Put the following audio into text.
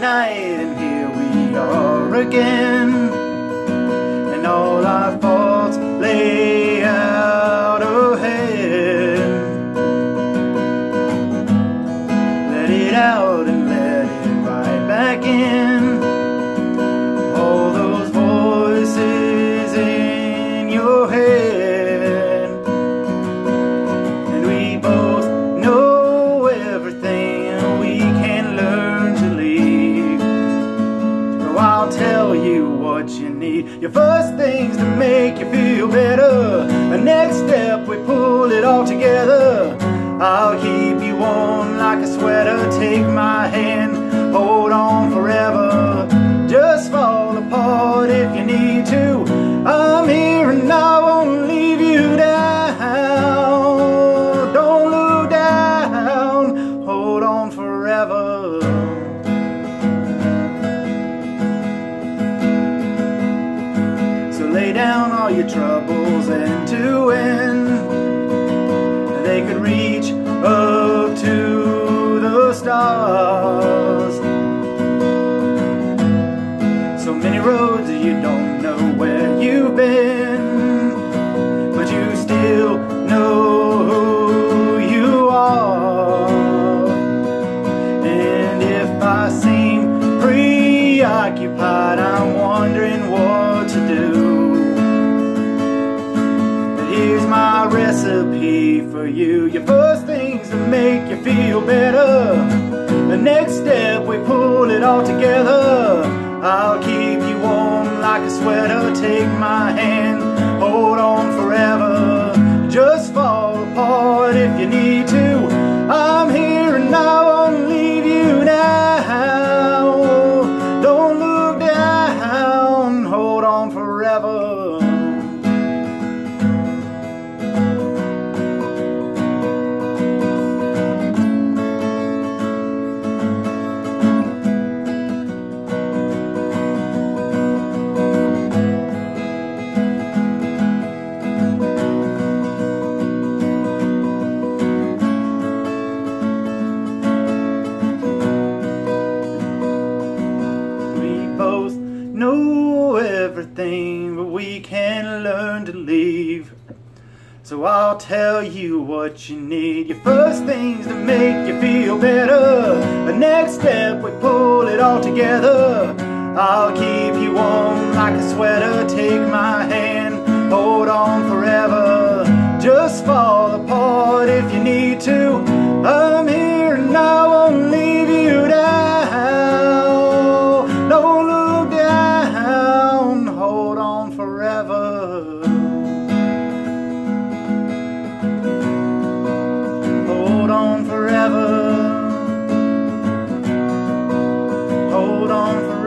night and here we are again Your first things to make you feel better. The next step we pull it all together. I'll keep you warm like a sweater. Take my hand, down all your troubles and to They could reach up to the stars. So many roads you don't know where you've been But you still know who you are. And if I seem preoccupied I'm wondering recipe for you. Your first things to make you feel better. The next step, we pull it all together. I'll keep you warm like a sweater. Take my hand, hold on forever. Just fall apart if you need to. Can learn to leave. So I'll tell you what you need. Your first things to make you feel better. The next step, we pull it all together. I'll keep you warm like a sweater. Take my hand, hold on forever. Just fall apart if you need to. hold on.